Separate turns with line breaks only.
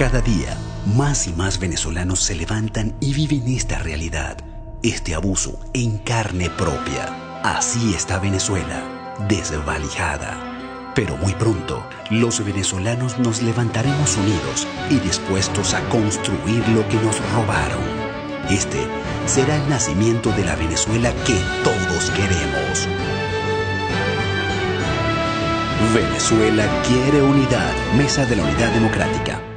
Cada día, más y más venezolanos se levantan y viven esta realidad, este abuso en carne propia. Así está Venezuela, desvalijada. Pero muy pronto, los venezolanos nos levantaremos unidos y dispuestos a construir lo que nos robaron. Este será el nacimiento de la Venezuela que todos queremos. Venezuela quiere unidad. Mesa de la Unidad Democrática.